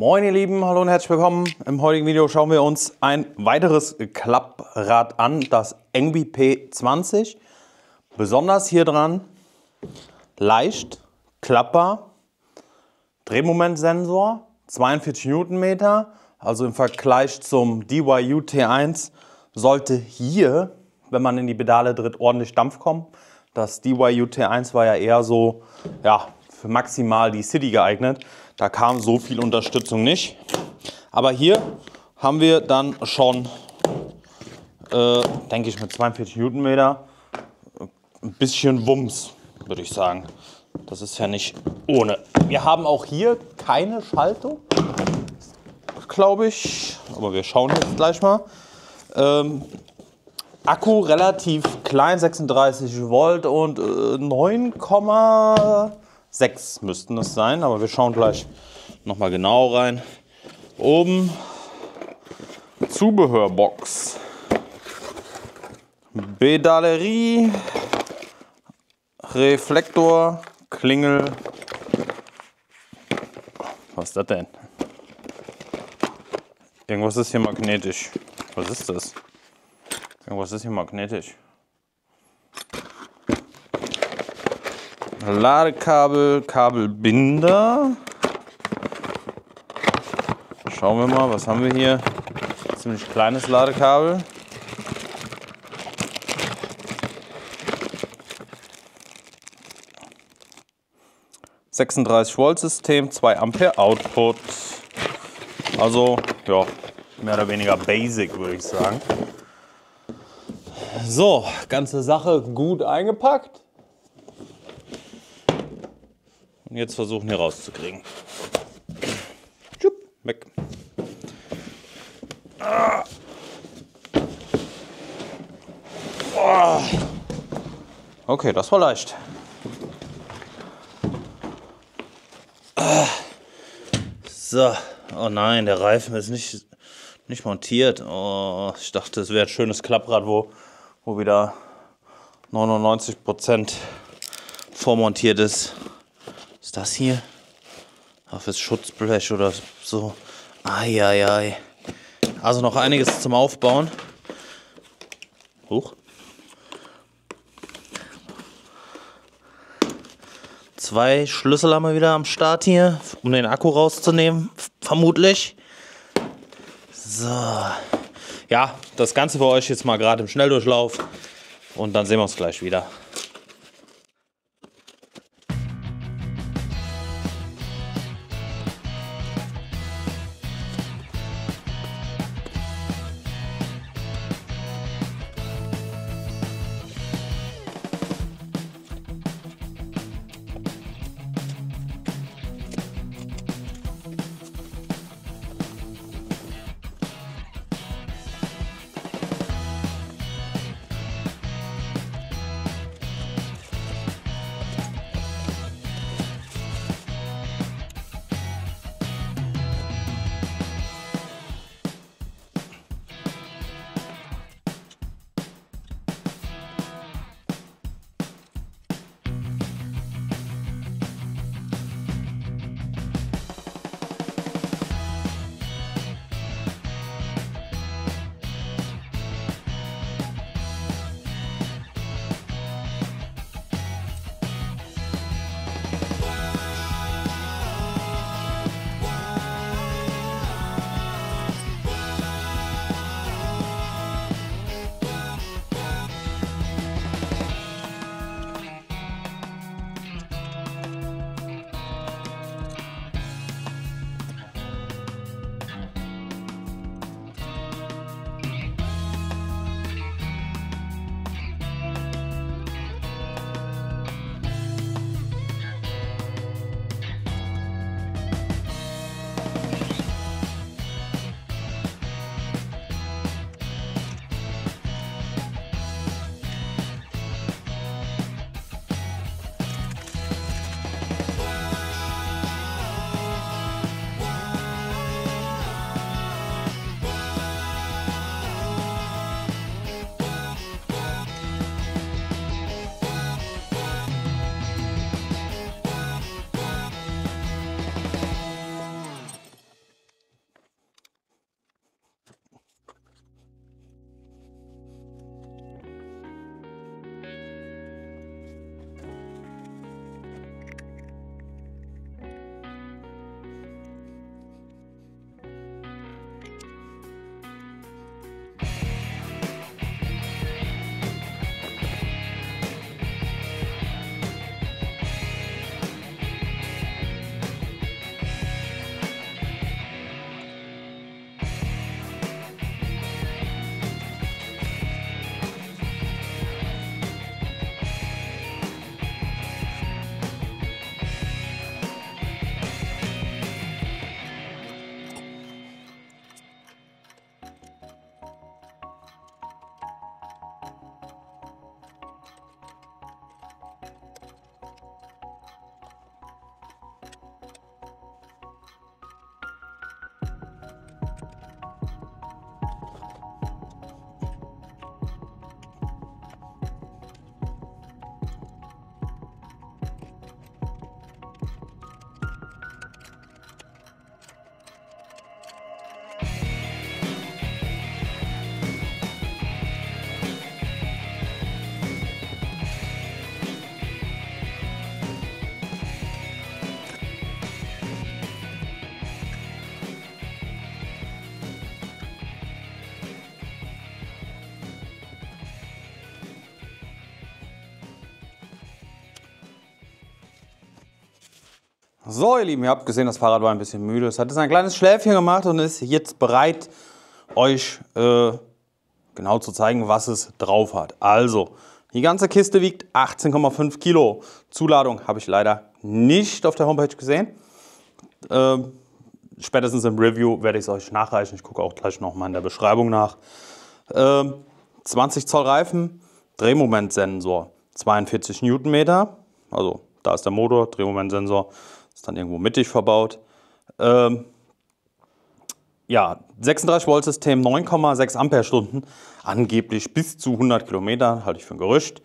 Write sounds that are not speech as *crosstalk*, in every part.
Moin ihr Lieben, hallo und herzlich willkommen. Im heutigen Video schauen wir uns ein weiteres Klapprad an, das Engby P20. Besonders hier dran, leicht, klappbar, Drehmomentsensor, 42 Newtonmeter, also im Vergleich zum DYU T1 sollte hier, wenn man in die Pedale tritt, ordentlich Dampf kommen. Das DYU T1 war ja eher so, ja, für maximal die City geeignet. Da kam so viel Unterstützung nicht. Aber hier haben wir dann schon, äh, denke ich, mit 42 Newtonmeter ein bisschen Wumms, würde ich sagen. Das ist ja nicht ohne. Wir haben auch hier keine Schaltung, glaube ich. Aber wir schauen jetzt gleich mal. Ähm, Akku relativ klein, 36 Volt und äh, 9,5 Sechs müssten es sein, aber wir schauen gleich nochmal genau rein. Oben Zubehörbox. Pedalerie, Reflektor, Klingel. Was ist das denn? Irgendwas ist hier magnetisch. Was ist das? Irgendwas ist hier magnetisch. Ladekabel, Kabelbinder. Schauen wir mal, was haben wir hier? Ziemlich kleines Ladekabel. ...36 Volt System, 2 Ampere Output. Also, ja, mehr oder weniger basic, würde ich sagen. So, ganze Sache gut eingepackt. Und jetzt versuchen hier rauszukriegen. Schupp, weg. Ah. Oh. Okay, das war leicht. Ah. So, oh nein, der Reifen ist nicht, nicht montiert. Oh, ich dachte, es wäre ein schönes Klapprad, wo, wo wieder 99% vormontiert ist ist das hier? Ach, fürs Schutzblech oder so. Eieiei. Also noch einiges zum Aufbauen. Hoch. Zwei Schlüssel haben wir wieder am Start hier, um den Akku rauszunehmen, vermutlich. So. Ja, das Ganze für euch jetzt mal gerade im Schnelldurchlauf. Und dann sehen wir uns gleich wieder. So, ihr Lieben, ihr habt gesehen, das Fahrrad war ein bisschen müde. Es hat jetzt ein kleines Schläfchen gemacht und ist jetzt bereit, euch äh, genau zu zeigen, was es drauf hat. Also, die ganze Kiste wiegt 18,5 Kilo. Zuladung habe ich leider nicht auf der Homepage gesehen. Ähm, spätestens im Review werde ich es euch nachreichen. Ich gucke auch gleich nochmal in der Beschreibung nach. Ähm, 20 Zoll Reifen, Drehmomentsensor, 42 Newtonmeter. Also da ist der Motor, Drehmomentsensor ist dann irgendwo mittig verbaut. Ähm, ja, 36 Volt System, 9,6 Ampere-Stunden, angeblich bis zu 100 Kilometer, halte ich für ein Gerücht.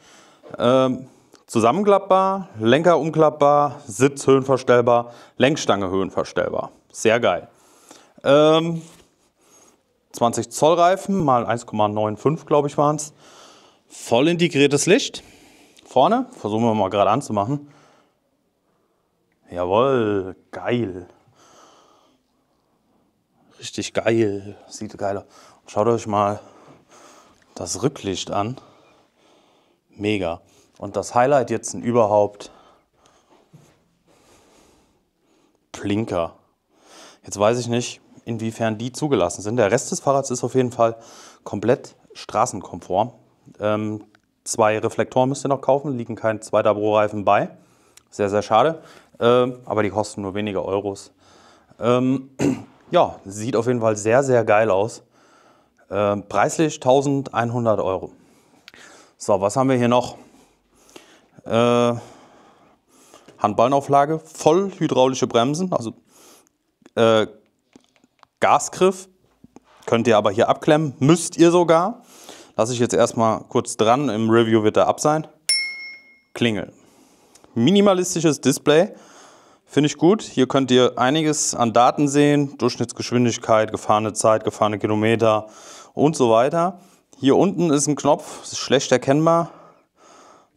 Ähm, zusammenklappbar, Lenker umklappbar, Sitz höhenverstellbar, Lenkstange höhenverstellbar. Sehr geil. Ähm, 20 Zoll Reifen mal 1,95 glaube ich waren es. Voll integriertes Licht. Vorne, versuchen wir mal gerade anzumachen. Jawohl, geil. Richtig geil. Sieht geil aus. Schaut euch mal das Rücklicht an. Mega. Und das Highlight jetzt überhaupt Blinker. Jetzt weiß ich nicht, inwiefern die zugelassen sind. Der Rest des Fahrrads ist auf jeden Fall komplett straßenkonform. Ähm, zwei Reflektoren müsst ihr noch kaufen, liegen kein zweiter Pro-Reifen bei. Sehr, sehr schade. Ähm, aber die kosten nur wenige Euros. Ähm, *clears throat* ja, sieht auf jeden Fall sehr, sehr geil aus. Ähm, preislich 1100 Euro. So, was haben wir hier noch? Äh, Handballenauflage, voll hydraulische Bremsen, also äh, Gasgriff. Könnt ihr aber hier abklemmen, müsst ihr sogar. Lasse ich jetzt erstmal kurz dran, im Review wird er ab sein. Klingel. Minimalistisches Display, finde ich gut. Hier könnt ihr einiges an Daten sehen, Durchschnittsgeschwindigkeit, gefahrene Zeit, gefahrene Kilometer und so weiter. Hier unten ist ein Knopf, ist schlecht erkennbar,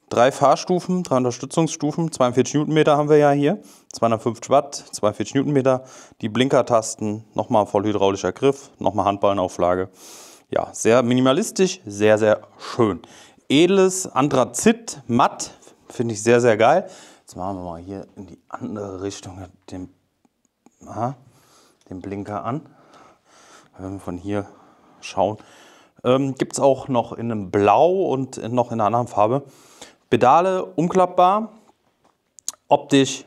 drei Fahrstufen, drei Unterstützungsstufen, 42 Newtonmeter haben wir ja hier, 250 Watt, 42 Newtonmeter, die Blinkertasten, nochmal vollhydraulischer Griff, nochmal Handballenauflage. Ja, sehr minimalistisch, sehr, sehr schön. Edles Anthrazit matt, finde ich sehr, sehr geil. Jetzt machen wir mal hier in die andere Richtung den, aha, den Blinker an. Wenn wir von hier schauen, ähm, gibt es auch noch in einem Blau und noch in einer anderen Farbe. Pedale umklappbar, optisch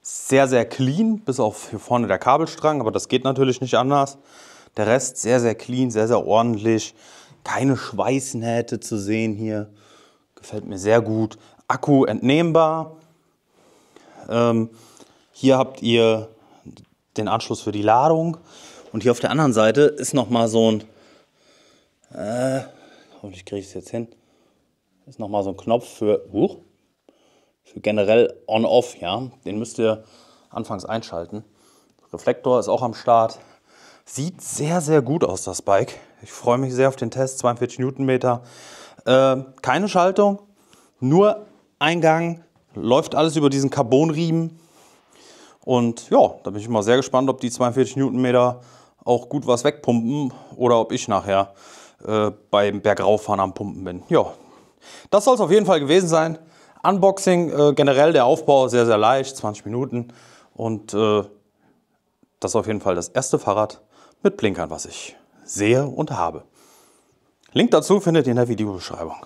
sehr, sehr clean, bis auf hier vorne der Kabelstrang, aber das geht natürlich nicht anders. Der Rest sehr, sehr clean, sehr, sehr ordentlich. Keine Schweißnähte zu sehen hier. Gefällt mir sehr gut. Akku entnehmbar. Ähm, hier habt ihr den Anschluss für die Ladung. Und hier auf der anderen Seite ist nochmal so ein, äh, hoffentlich kriege ich es jetzt hin, ist nochmal so ein Knopf für, uh, für generell On-Off, ja. Den müsst ihr anfangs einschalten. Reflektor ist auch am Start. Sieht sehr, sehr gut aus, das Bike. Ich freue mich sehr auf den Test, 42 Newtonmeter. Äh, keine Schaltung, nur Eingang, läuft alles über diesen Carbonriemen. Und ja, da bin ich mal sehr gespannt, ob die 42 Newtonmeter auch gut was wegpumpen oder ob ich nachher äh, beim Bergauffahren am Pumpen bin. Ja, das soll es auf jeden Fall gewesen sein. Unboxing, äh, generell der Aufbau sehr, sehr leicht, 20 Minuten. Und äh, das ist auf jeden Fall das erste Fahrrad mit Blinkern, was ich sehe und habe. Link dazu findet ihr in der Videobeschreibung.